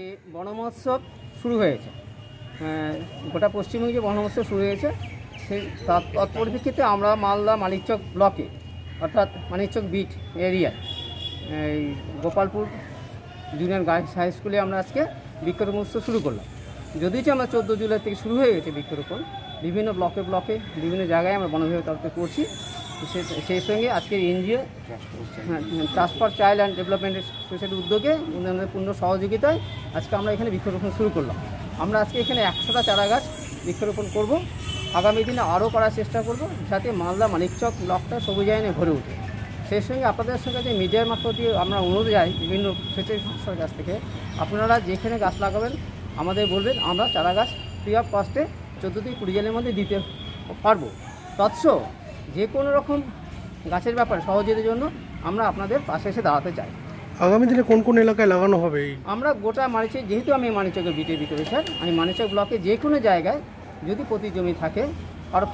যে বন মহোৎসব শুরু হয়েছে। গোটা পশ্চিমবঙ্গে যে বন মহোৎসব শুরু হয়েছে, সেই তার আমরা মালদা মানিকচক ব্লকে, অর্থাৎ মানিকচক বিট এরিয়ায়, এই গোপালপুর জুনিয়র গার্লস হাই স্কুলে আমরা আজকে বৃক্ষরোপণ উৎসব শুরু করলাম। যদিও আমরা চোদ্দ জুলাই থেকে শুরু হয়ে গেছে বৃক্ষরোপণ, বিভিন্ন ব্লকে ব্লকে বিভিন্ন জায়গায় আমরা বন বিভাগের তরফে করছি। সেই সঙ্গে আজকের এনজিও হ্যাঁ trust for child and development সোসাইটির উদ্যোগে উন্নয়নের পূর্ণ সহযোগিতায় আজকে আমরা এখানে বৃক্ষরোপণ শুরু করলাম। আমরা আজকে এখানে একশোটা চারা গাছ বৃক্ষরোপণ করব। আগামী দিনে আরও করার চেষ্টা করব যাতে মালদা মানিকচক ব্লকটা সবুজায়নে ভরে ওঠে। সেই সঙ্গে আপনাদের সঙ্গে যে মিডিয়ার মারফত দিয়ে আমরা অনুরোধ যাই বিভিন্ন স্বেচ্ছাসেবী সংস্থার কাছ থেকে, আপনারা যেখানে গাছ লাগাবেন, আমাদের বলবেন, আমরা চারা গাছ ফ্রি অফ কস্টে চোদ্দ থেকে কুড়ি জনের মধ্যে দিতে পারব। তৎস যে কোনো রকম গাছের ব্যাপারে সহযোগিতার জন্য আমরা আপনাদের পাশে এসে দাঁড়াতে চাই। আগামী দিনে কোন কোন এলাকায় লাগানো হবে আমরা গোটা মানিচক যেহেতু আমি মানিচকের বিটের ভিতরে স্যার আমি মানিচক ব্লকে যে কোনো জায়গায় যদি প্রতি জমি থাকে